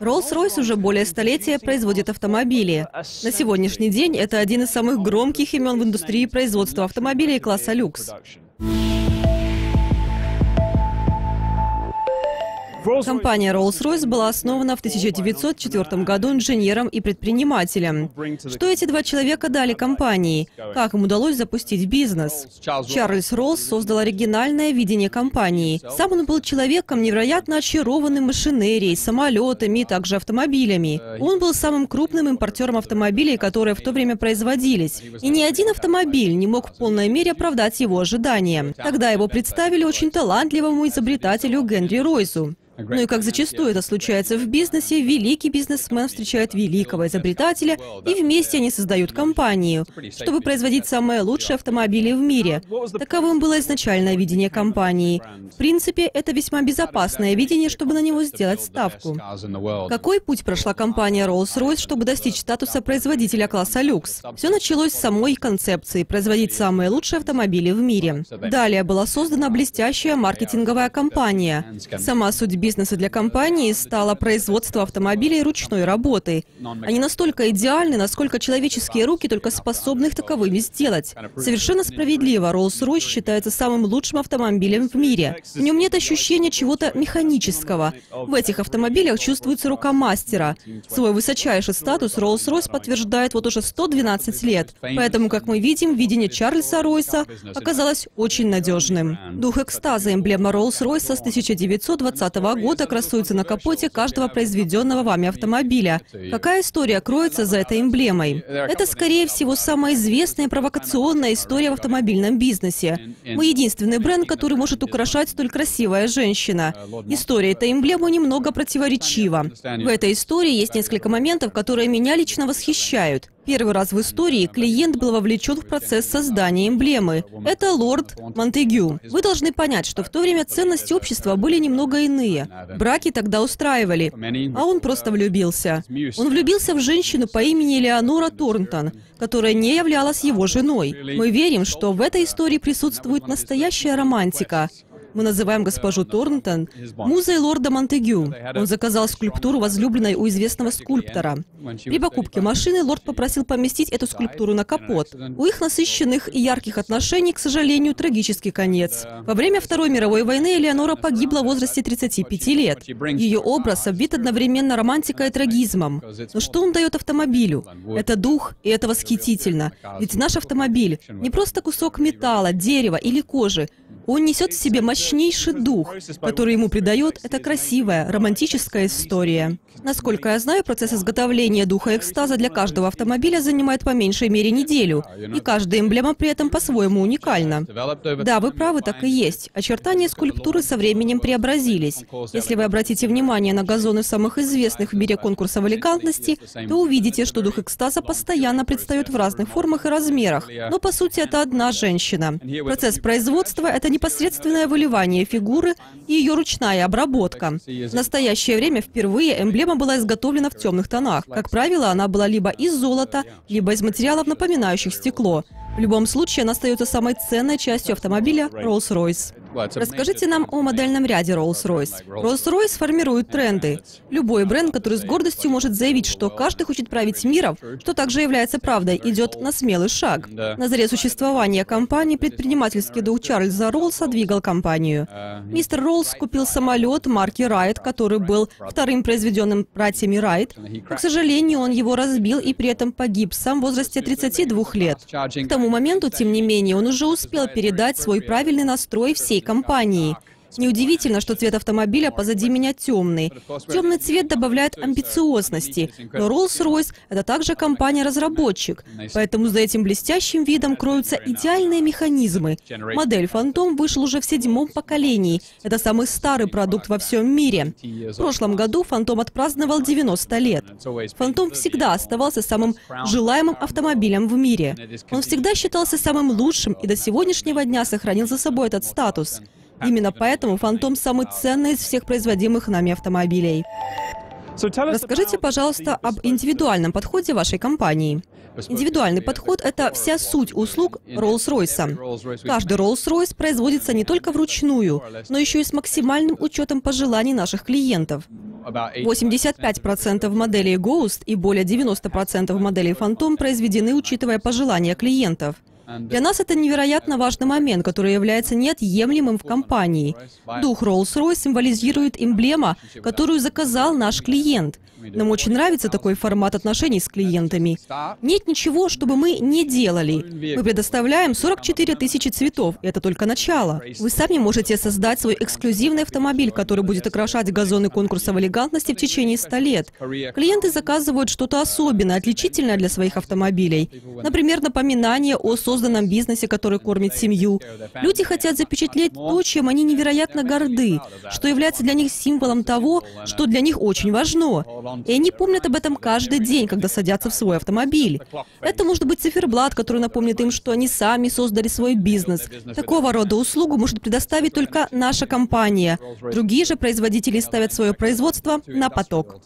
Rolls-Royce уже более столетия производит автомобили. На сегодняшний день это один из самых громких имен в индустрии производства автомобилей класса люкс. Компания Rolls-Royce была основана в 1904 году инженером и предпринимателем. Что эти два человека дали компании? Как им удалось запустить бизнес? Чарльз Роллс создал оригинальное видение компании. Сам он был человеком, невероятно очарованным машинерией, самолетами и также автомобилями. Он был самым крупным импортером автомобилей, которые в то время производились. И ни один автомобиль не мог в полной мере оправдать его ожидания. Тогда его представили очень талантливому изобретателю Генри Ройсу. Ну и как зачастую это случается в бизнесе, великий бизнесмен встречает великого изобретателя, и вместе они создают компанию, чтобы производить самые лучшие автомобили в мире. Таковым было изначальное видение компании. В принципе, это весьма безопасное видение, чтобы на него сделать ставку. Какой путь прошла компания Rolls-Royce, чтобы достичь статуса производителя класса люкс? Все началось с самой концепции – производить самые лучшие автомобили в мире. Далее была создана блестящая маркетинговая компания. Сама суть бизнеса для компании стало производство автомобилей ручной работы. Они настолько идеальны, насколько человеческие руки только способны их таковыми сделать. Совершенно справедливо, Rolls-Royce считается самым лучшим автомобилем в мире. В нем нет ощущения чего-то механического. В этих автомобилях чувствуется рука мастера. Свой высочайший статус Rolls-Royce подтверждает вот уже 112 лет. Поэтому, как мы видим, видение Чарльза Ройса оказалось очень надежным. Дух экстаза, эмблема Rolls-Royce с 1920 года года красуется на капоте каждого произведенного вами автомобиля. Какая история кроется за этой эмблемой? Это, скорее всего, самая известная провокационная история в автомобильном бизнесе. Мы единственный бренд, который может украшать столь красивая женщина. История этой эмблемы немного противоречива. В этой истории есть несколько моментов, которые меня лично восхищают. Первый раз в истории клиент был вовлечен в процесс создания эмблемы. Это лорд Монтегю. Вы должны понять, что в то время ценности общества были немного иные. Браки тогда устраивали, а он просто влюбился. Он влюбился в женщину по имени Леонора Торнтон, которая не являлась его женой. Мы верим, что в этой истории присутствует настоящая романтика. Мы называем госпожу Торнтон музой лорда Монтегю. Он заказал скульптуру возлюбленной у известного скульптора. При покупке машины лорд попросил поместить эту скульптуру на капот. У их насыщенных и ярких отношений, к сожалению, трагический конец. Во время Второй мировой войны Элеонора погибла в возрасте 35 лет. Ее образ обвит одновременно романтикой и трагизмом. Но что он дает автомобилю? Это дух, и это восхитительно. Ведь наш автомобиль не просто кусок металла, дерева или кожи, он несет в себе мощнейший дух, который ему придает эта красивая, романтическая история. Насколько я знаю, процесс изготовления духа экстаза для каждого автомобиля занимает по меньшей мере неделю, и каждая эмблема при этом по-своему уникальна. Да, вы правы, так и есть. Очертания скульптуры со временем преобразились. Если вы обратите внимание на газоны самых известных в мире конкурсов элегантности, то увидите, что дух экстаза постоянно предстает в разных формах и размерах. Но по сути это одна женщина. Процесс производства — это не непосредственное выливание фигуры и ее ручная обработка. В настоящее время впервые эмблема была изготовлена в темных тонах. Как правило, она была либо из золота, либо из материалов, напоминающих стекло. В любом случае, она остается самой ценной частью автомобиля Rolls-Royce. Расскажите нам о модельном ряде Rolls-Royce. Rolls-Royce формирует тренды. Любой бренд, который с гордостью может заявить, что каждый хочет править миром, что также является правдой, идет на смелый шаг. На заре существования компании предпринимательский дух Чарльза Роллса двигал компанию. Мистер Роллс купил самолет марки Райт, который был вторым произведенным братьями Райт. Но, к сожалению, он его разбил и при этом погиб сам в возрасте 32 лет. К тому моменту, тем не менее, он уже успел передать свой правильный настрой всей компании. Неудивительно, что цвет автомобиля позади меня темный. Темный цвет добавляет амбициозности, но Rolls-Royce — это также компания-разработчик, поэтому за этим блестящим видом кроются идеальные механизмы. Модель Phantom вышел уже в седьмом поколении. Это самый старый продукт во всем мире. В прошлом году Phantom отпраздновал 90 лет. Phantom всегда оставался самым желаемым автомобилем в мире. Он всегда считался самым лучшим и до сегодняшнего дня сохранил за собой этот статус. Именно поэтому «Фантом» самый ценный из всех производимых нами автомобилей. Расскажите, пожалуйста, об индивидуальном подходе вашей компании. Индивидуальный подход – это вся суть услуг Rolls-Royce. Каждый Rolls-Royce производится не только вручную, но еще и с максимальным учетом пожеланий наших клиентов. 85% моделей Ghost и более 90% моделей Phantom произведены, учитывая пожелания клиентов. Для нас это невероятно важный момент, который является неотъемлемым в компании. Дух Rolls-Royce символизирует эмблема, которую заказал наш клиент. Нам очень нравится такой формат отношений с клиентами. Нет ничего, чтобы мы не делали. Мы предоставляем 44 тысячи цветов, это только начало. Вы сами можете создать свой эксклюзивный автомобиль, который будет окрашать газоны конкурсов элегантности в течение 100 лет. Клиенты заказывают что-то особенное, отличительное для своих автомобилей. Например, напоминание о созданном бизнесе, который кормит семью. Люди хотят запечатлеть то, чем они невероятно горды, что является для них символом того, что для них очень важно. И они помнят об этом каждый день, когда садятся в свой автомобиль. Это может быть циферблат, который напомнит им, что они сами создали свой бизнес. Такого рода услугу может предоставить только наша компания. Другие же производители ставят свое производство на поток.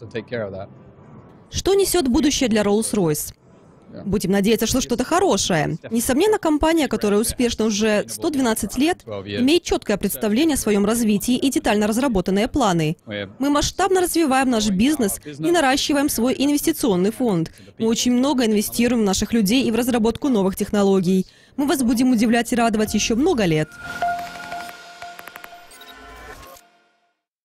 Что несет будущее для Rolls-Royce? Будем надеяться, что что-то хорошее. Несомненно, компания, которая успешна уже 112 лет, имеет четкое представление о своем развитии и детально разработанные планы. Мы масштабно развиваем наш бизнес и наращиваем свой инвестиционный фонд. Мы очень много инвестируем в наших людей и в разработку новых технологий. Мы вас будем удивлять и радовать еще много лет.